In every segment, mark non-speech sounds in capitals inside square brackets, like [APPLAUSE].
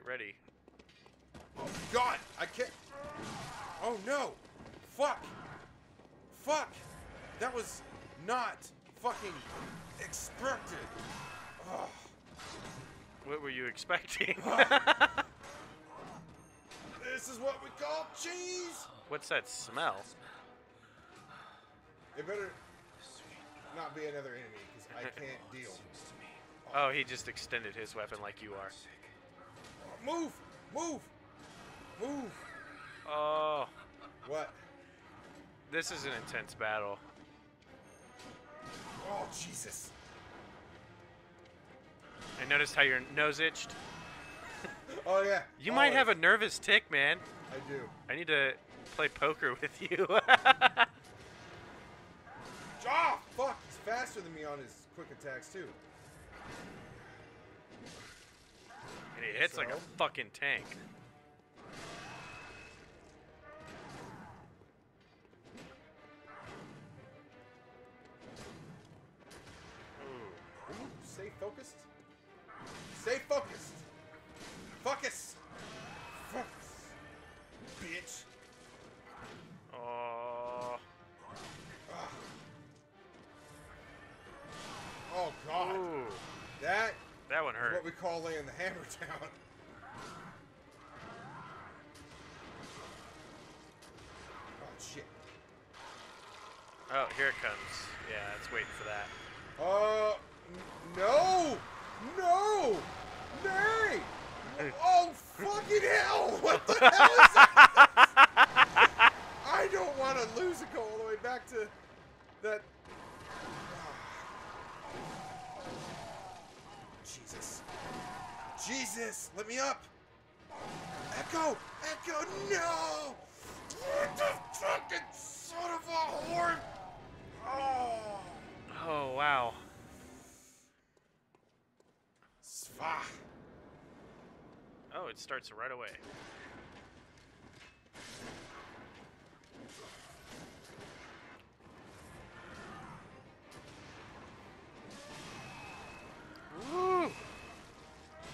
Get ready. Oh God, I can't. Oh no, fuck, fuck. That was not fucking expected. Oh. What were you expecting? [LAUGHS] This is what we call cheese. What's that smell? It better not be another enemy because I can't deal. [LAUGHS] Oh, he just extended his weapon like you are. Move, move, move. Oh, What? this is an intense battle. Oh Jesus. I noticed how your nose itched. Oh yeah. You might have a nervous tic, man. I do. I need to play poker with you. [LAUGHS] Ah, fuck! He's faster than me on his quick attacks too. Hits like a fucking tank. Ooh, stay focused. Stay focused. Focus. Focus. Call laying the hammer down. [LAUGHS] Oh shit. Oh, here it comes. Yeah, it's waiting for that. Uh, no, no, nay. [LAUGHS] Oh fucking hell! [LAUGHS] What the hell is that? I don't want to lose and go all the way back to that. Jesus, Jesus, let me up. Echo, Echo, no! What the fucking son of a whore! Oh. Oh, wow. Sva. Oh, it starts right away.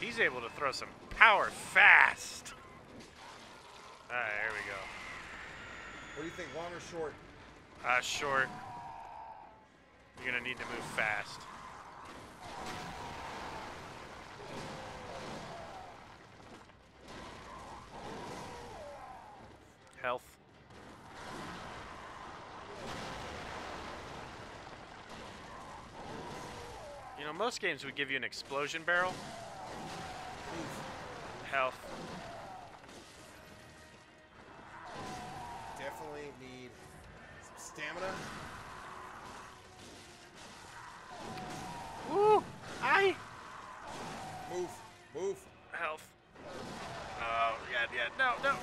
He's able to throw some power fast. Alright, there we go. What do you think, long or short? Uh, short. You're gonna need to move fast. Health. You know, most games would give you an explosion barrel. Health. Definitely need some stamina. Woo! I Move, move. health. Oh, yeah, yeah. No, no.